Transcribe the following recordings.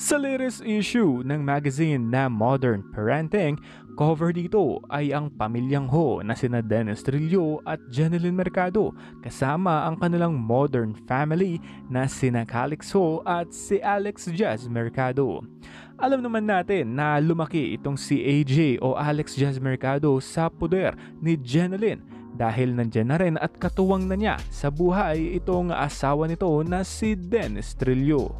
Sa latest issue ng magazine na Modern Parenting, cover dito ay ang pamilyang Ho na sina Dennis Trillo at Jeneline Mercado kasama ang kanilang modern family na sina Calix Ho at si Alex Jazz Mercado. Alam naman natin na lumaki itong si AJ o Alex Jazz Mercado sa poder ni Jeneline dahil nandyan na rin at katuwang na niya sa buhay itong asawa nito na si Dennis Trillo.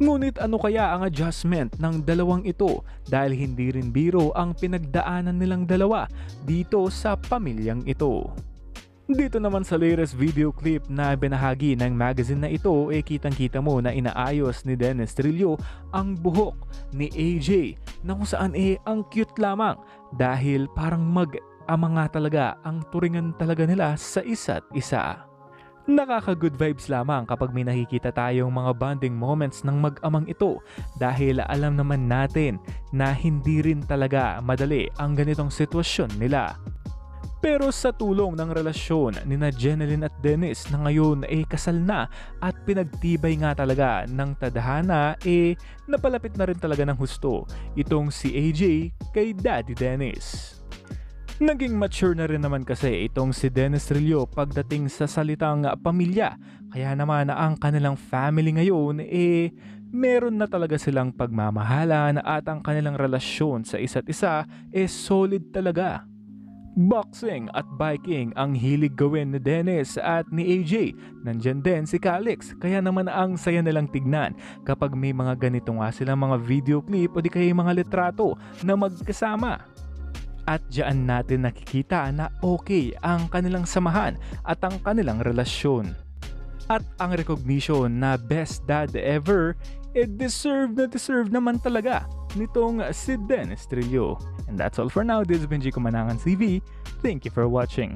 Ngunit ano kaya ang adjustment ng dalawang ito dahil hindi rin biro ang pinagdaanan nilang dalawa dito sa pamilyang ito. Dito naman sa latest video clip na binahagi ng magazine na ito eh kitang kita mo na inaayos ni Dennis Trillo ang buhok ni AJ na kung saan eh ang cute lamang dahil parang mag-ama nga talaga ang turingan talaga nila sa isa't isa. Nakaka-good vibes lamang kapag may nakikita tayong mga bonding moments ng mag-amang ito dahil alam naman natin na hindi rin talaga madali ang ganitong sitwasyon nila. Pero sa tulong ng relasyon ni na Jeneline at Dennis na ngayon ay kasal na at pinagtibay nga talaga ng tadhana eh napalapit na rin talaga ng husto itong si AJ kay Daddy Dennis. Naging mature na rin naman kasi itong si Dennis Trillo pagdating sa salitang pamilya. Kaya naman ang kanilang family ngayon eh meron na talaga silang pagmamahalan at ang kanilang relasyon sa isa't isa eh solid talaga. Boxing at biking ang hilig gawin ni Dennis at ni AJ. Nandyan din si Calix kaya naman ang saya nilang tignan kapag may mga ganito nga silang mga video clip o di kaya mga litrato na magkasama. At diyan natin nakikita na okay ang kanilang samahan at ang kanilang relasyon. At ang recognition na best dad ever, eh deserve na deserve naman talaga nitong si Dennis Trillo. And that's all for now. This has been G Kumanangan TV. Thank you for watching.